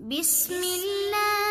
بسم الله.